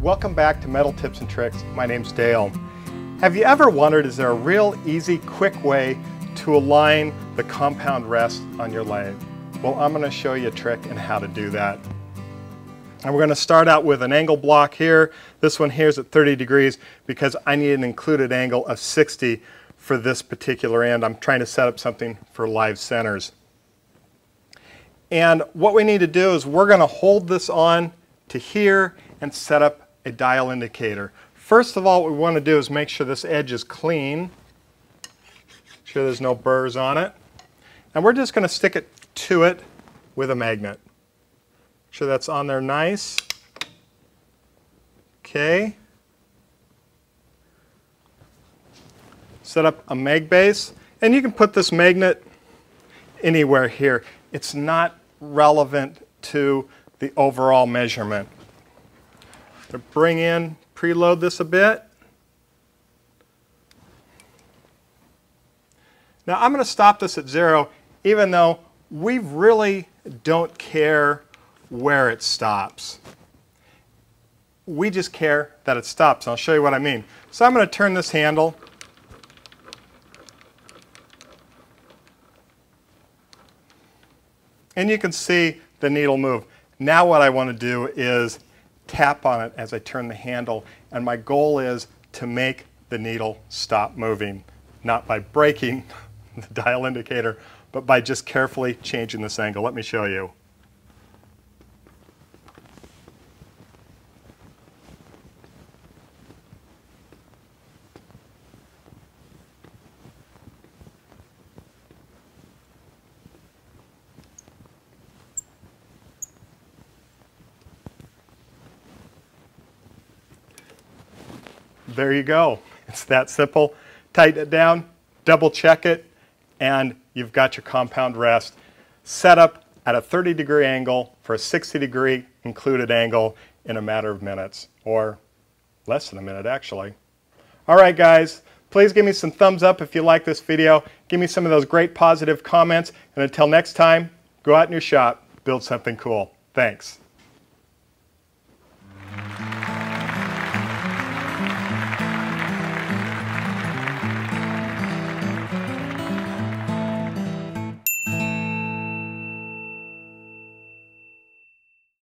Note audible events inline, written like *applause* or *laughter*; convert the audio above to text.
Welcome back to Metal Tips and Tricks. My name's Dale. Have you ever wondered, is there a real easy, quick way to align the compound rest on your lathe? Well, I'm going to show you a trick and how to do that. And we're going to start out with an angle block here. This one here is at 30 degrees because I need an included angle of 60 for this particular end. I'm trying to set up something for live centers. And what we need to do is we're going to hold this on to here and set up a dial indicator. First of all, what we want to do is make sure this edge is clean. Make sure there's no burrs on it. And we're just going to stick it to it with a magnet. Make sure that's on there nice. Okay. Set up a mag base. And you can put this magnet anywhere here. It's not relevant to the overall measurement. To bring in, preload this a bit. Now I'm going to stop this at zero even though we really don't care where it stops. We just care that it stops. I'll show you what I mean. So I'm going to turn this handle and you can see the needle move. Now what I want to do is tap on it as I turn the handle and my goal is to make the needle stop moving, not by breaking *laughs* the dial indicator, but by just carefully changing this angle. Let me show you. There you go. It's that simple. Tighten it down, double check it, and you've got your compound rest set up at a 30 degree angle for a 60 degree included angle in a matter of minutes, or less than a minute actually. All right guys, please give me some thumbs up if you like this video. Give me some of those great positive comments, and until next time, go out in your shop, build something cool. Thanks.